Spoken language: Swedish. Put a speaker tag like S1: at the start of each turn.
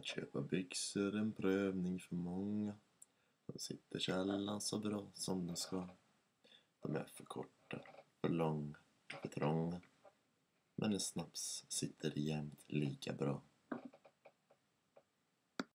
S1: Att köpa byxor en prövning för många. De sitter sällan så bra som de ska. De är för korta, för långa, för trånga. Men en snaps sitter jämt lika bra.